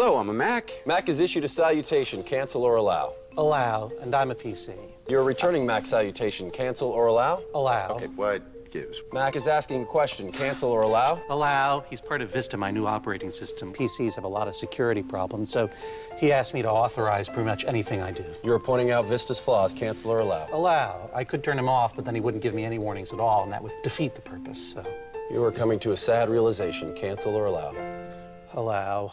Hello, I'm a Mac. Mac has issued a salutation, cancel or allow. Allow, and I'm a PC. You're returning Mac salutation, cancel or allow? Allow. Okay, what gives? Mac is asking a question, cancel or allow? Allow. He's part of Vista, my new operating system. PCs have a lot of security problems, so he asked me to authorize pretty much anything I do. You're pointing out Vista's flaws, cancel or allow? Allow. I could turn him off, but then he wouldn't give me any warnings at all, and that would defeat the purpose, so You are coming to a sad realization, cancel or allow? allow.